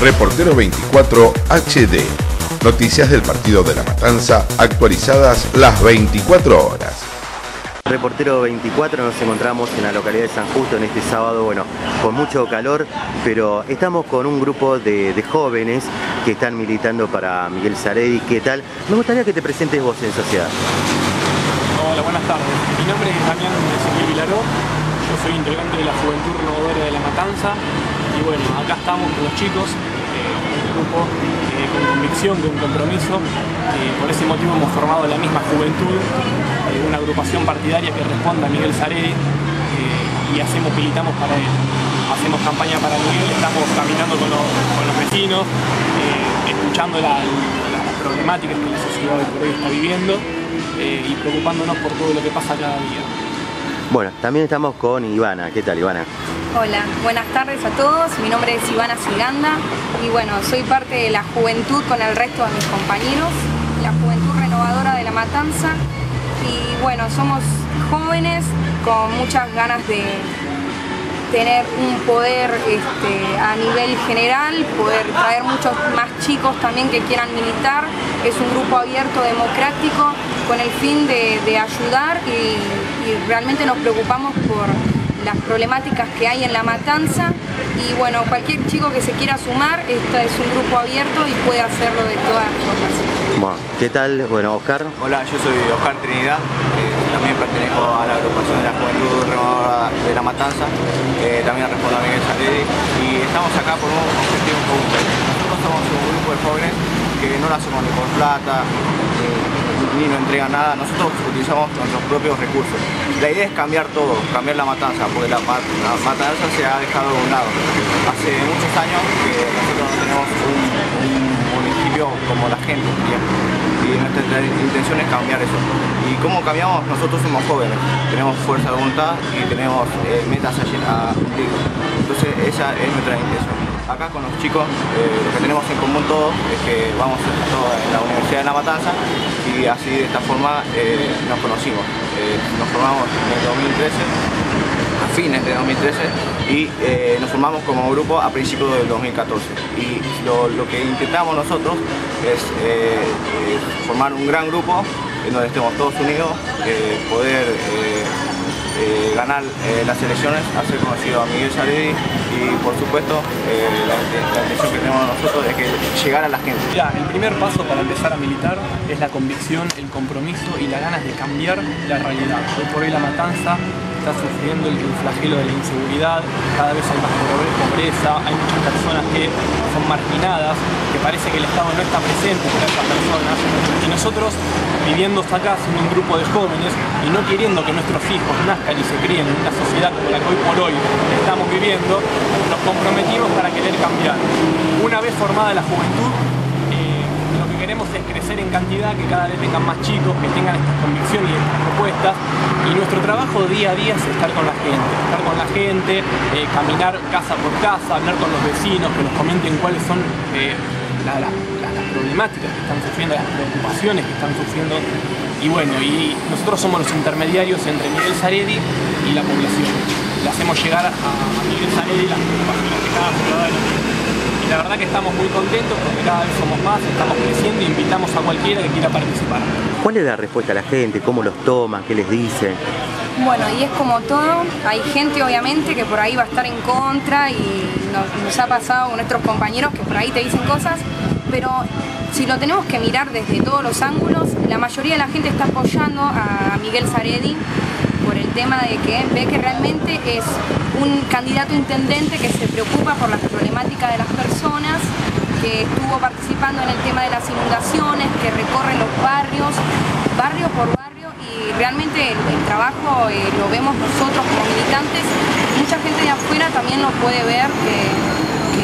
Reportero 24 HD. Noticias del partido de la Matanza actualizadas las 24 horas. Reportero 24 nos encontramos en la localidad de San Justo en este sábado, bueno, con mucho calor, pero estamos con un grupo de, jóvenes que están militando para Miguel Zaredi. ¿Qué tal? Me gustaría que te presentes vos en sociedad. Hola, buenas tardes. Mi nombre es Damián Ezequiel Vilaró, yo soy integrante de la Juventud Renovadora de La Matanza y bueno, acá estamos con los chicos, eh, un grupo eh, con convicción, con compromiso. Eh, por ese motivo hemos formado la misma juventud, una agrupación partidaria que responda a Miguel Zaredi y hacemos, militamos para él. Hacemos campaña para Miguel, estamos caminando con los, vecinos, escuchando las problemáticas que la sociedad hoy por está viviendo y preocupándonos por todo lo que pasa cada día. Bueno, también estamos con Ivana. ¿Qué tal, Ivana? Hola, buenas tardes a todos. Mi nombre es Ivana Siganda y bueno, soy parte de la juventud con el resto de mis compañeros, la juventud renovadora de La Matanza y bueno, somos jóvenes con muchas ganas de tener un poder este, a nivel general, poder traer muchos más chicos también que quieran militar. Es un grupo abierto, democrático, con el fin de, ayudar y realmente nos preocupamos por las problemáticas que hay en La Matanza y bueno, cualquier chico que se quiera sumar, esto es un grupo abierto y puede hacerlo de todas formas. Bueno, ¿qué tal? Bueno, Oscar. Hola, yo soy Oscar Trinidad, eh, también pertenezco a la agrupación de la Juventud Renovadora de La Matanza, eh, también respondo a Miguel Saledi y estamos acá por un objetivo común. Nosotros somos un grupo de jóvenes que no lo hacemos ni por plata, ni no entrega nada, nosotros utilizamos nuestros propios recursos. La idea es cambiar todo, cambiar la matanza, porque la, matanza se ha dejado de un lado. Hace muchos años que nosotros no tenemos un, municipio como la gente, y nuestra intención es cambiar eso. ¿Y cómo cambiamos? Nosotros somos jóvenes, tenemos fuerza de voluntad y tenemos eh, metas a cumplir. Entonces esa es nuestra intención acá con los chicos eh, lo que tenemos en común todos es que vamos todos en la Universidad de La Matanza y así de esta forma eh, nos conocimos. Eh, nos formamos en el 2013, a fines de 2013 y nos formamos como grupo a principios del 2014. Y lo, lo que intentamos nosotros es formar un gran grupo en donde estemos todos unidos, poder eh, ganar eh, las elecciones, hacer conocido a Miguel Saredi y por supuesto eh, la, intención que tenemos nosotros es que llegar a la gente. el primer paso para empezar a militar es la convicción, el compromiso y las ganas de cambiar la realidad. Hoy por hoy la matanza está sufriendo el flagelo de la inseguridad, cada vez hay más pobreza, hay muchas personas que son marginadas, que parece que el Estado no está presente para estas personas, y nosotros viviendo acá siendo un grupo de jóvenes y no queriendo que nuestros hijos nazcan y se críen en una sociedad como la que hoy por hoy estamos viviendo, nos comprometimos para querer cambiar. Una vez formada la juventud, queremos es crecer en cantidad, que cada vez vengan más chicos, que tengan estas convicciones y estas propuestas. Y nuestro trabajo día a día es estar con la gente, estar con la gente, eh, caminar casa por casa, hablar con los vecinos, que nos comenten cuáles son eh, las problemáticas que están sufriendo, las preocupaciones que están sufriendo. Y bueno, y nosotros somos los intermediarios entre Miguel Saredi y la población. Le hacemos llegar a, Miguel Saredi las preocupaciones que cada ciudadano y la verdad que estamos muy contentos porque cada vez somos más, estamos creciendo e invitamos a cualquiera que quiera participar. ¿Cuál es la respuesta a la gente? ¿Cómo los toman? ¿Qué les dicen? Bueno, y es como todo, hay gente obviamente que por ahí va a estar en contra y nos, ha pasado con nuestros compañeros que por ahí te dicen cosas, pero si lo tenemos que mirar desde todos los ángulos, la mayoría de la gente está apoyando a Miguel Zaredi por el tema de que ve que realmente es un candidato intendente que se preocupa por las problemáticas de las personas, que estuvo participando en el tema de las inundaciones, que recorre los barrios, barrio por barrio, y realmente el, trabajo eh, lo vemos nosotros como militantes. Mucha gente de afuera también lo puede ver que,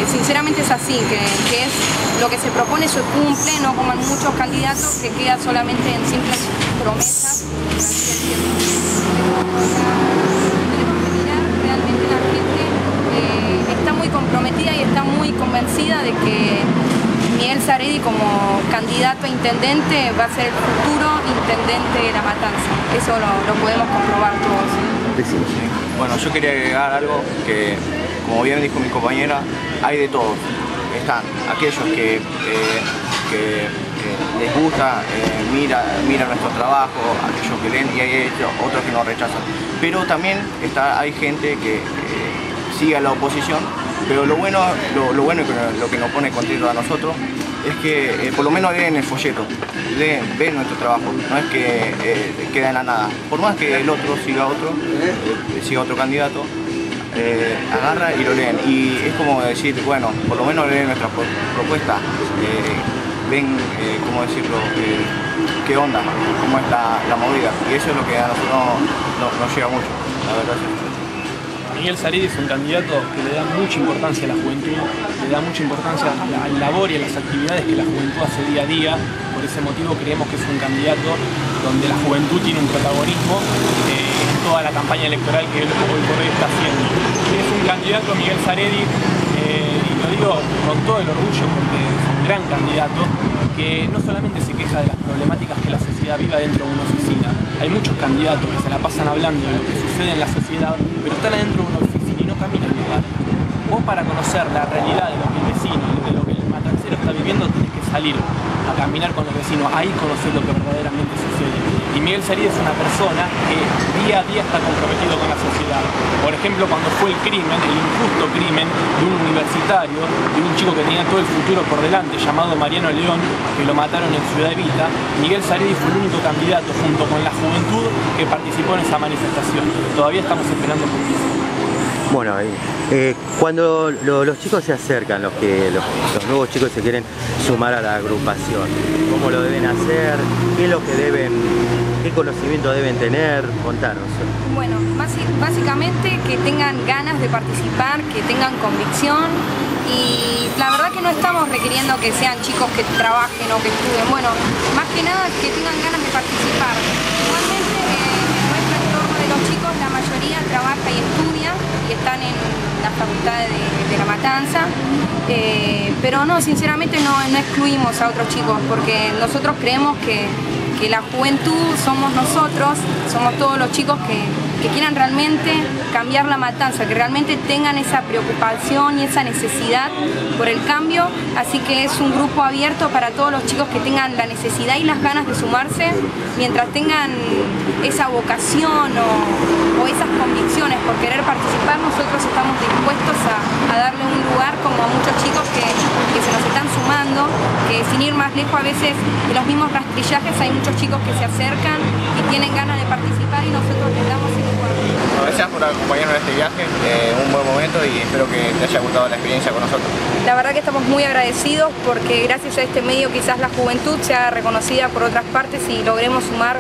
sinceramente es así, que, que, es lo que se propone se cumple, no como en muchos candidatos que queda solamente en simples promesas realmente la gente eh, está muy comprometida y está muy convencida de que Miguel Zaredi como candidato a intendente va a ser el futuro intendente de La Matanza. Eso lo, podemos comprobar todos. Bueno, yo quería agregar algo que, como bien dijo mi compañera, hay de todo. están aquellos que, les gusta, mira, mira nuestro trabajo, aquellos que leen y hay otros que nos rechazan. Pero también está, hay gente que sigue a la oposición, pero lo bueno, lo, bueno y lo que nos pone contento a nosotros es que eh, por lo menos leen el folleto, ven, nuestro trabajo, no es que eh, queda en la nada. Por más que el otro siga otro, eh, siga otro candidato, agarra y lo leen. Y es como decir, bueno, por lo menos leen nuestra propuesta, ven, ¿cómo decirlo?, qué onda, cómo es la, movida. Y eso es lo que a nosotros nos, nos llega mucho, la verdad. Miguel Saredi es un candidato que le da mucha importancia a la juventud, le da mucha importancia al labor y a las actividades que la juventud hace día a día. Por ese motivo creemos que es un candidato donde la juventud tiene un protagonismo eh, en toda la campaña electoral que él hoy por hoy está haciendo. Es un candidato, Miguel Saredi, eh, y lo digo con todo el orgullo porque es un gran candidato, que no solamente se queja de las problemáticas que la sociedad viva dentro de una oficina, hay muchos candidatos que se la pasan hablando de lo que sucede en la sociedad, pero están adentro de una oficina y no caminan el lugar. Vos para conocer la realidad de lo que el vecino, de lo que el matancero está viviendo, tenés que salir a caminar con los vecinos, ahí conocer lo que verdaderamente sucede. Y Miguel Sarid es una persona que día a día está comprometido con la sociedad. Por ejemplo, cuando fue el crimen, el injusto crimen de un universitario, de un chico que tenía todo el futuro por delante, llamado Mariano León, que lo mataron en Ciudad Evita, Miguel Saredi fue el único candidato junto con la juventud que participó en esa manifestación. Todavía estamos esperando justicia. Bueno, eh, cuando los chicos se acercan, los, que, los, nuevos chicos se quieren sumar a la agrupación, ¿cómo lo deben hacer? ¿Qué es lo que deben, qué conocimiento deben tener? Contanos. Bueno, básicamente que tengan ganas de participar, que tengan convicción y la verdad que no estamos requiriendo que sean chicos que trabajen o que estudien, bueno, más que nada que tengan ganas de participar. Igualmente, eh, en nuestro entorno de los chicos la trabaja y estudia y están en la facultad de, La Matanza, eh, pero no, sinceramente no excluimos a otros chicos porque nosotros creemos que que la juventud somos nosotros, somos todos los chicos que, quieran realmente cambiar la matanza, que realmente tengan esa preocupación y esa necesidad por el cambio, así que es un grupo abierto para todos los chicos que tengan la necesidad y las ganas de sumarse, mientras tengan esa vocación o, esas convicciones por querer participar, nosotros estamos dispuestos a, darle un lugar como a muchos chicos que, que se nos están sin ir más lejos a veces de los mismos rastrillajes hay muchos chicos que se acercan y tienen ganas de participar y nosotros les damos el lugar. Gracias por acompañarnos en este viaje, eh, un buen momento y espero que te haya gustado la experiencia con nosotros. La verdad que estamos muy agradecidos porque gracias a este medio quizás la juventud sea reconocida por otras partes y logremos sumar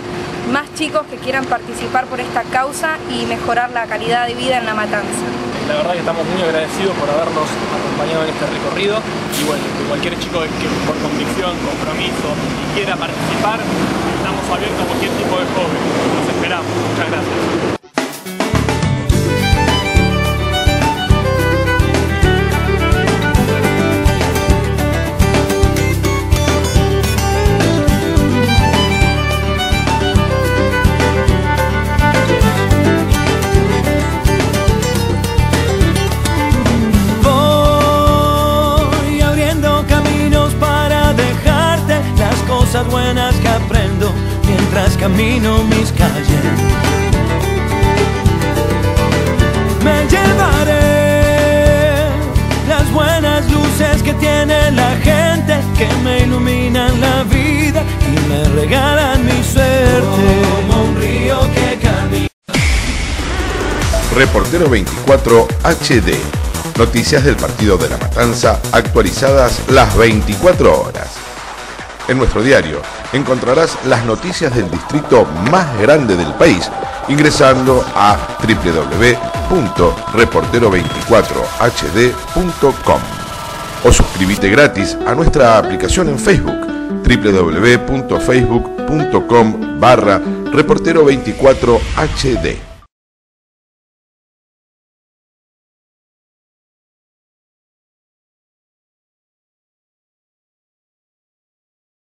más chicos que quieran participar por esta causa y mejorar la calidad de vida en la matanza. La verdad que estamos muy agradecidos por habernos acompañado en este recorrido y bueno, cualquier chico que por convicción, compromiso y quiera participar, estamos abiertos a cualquier tipo de joven. Los esperamos. Muchas gracias. Regalan mi suerte. Como un río que camina. Reportero 24 HD. Noticias del partido de la Matanza actualizadas las 24 horas. En nuestro diario encontrarás las noticias del distrito más grande del país ingresando a www.reportero24hd.com o suscríbete gratis a nuestra aplicación en Facebook www.facebook.com barra reportero24hd.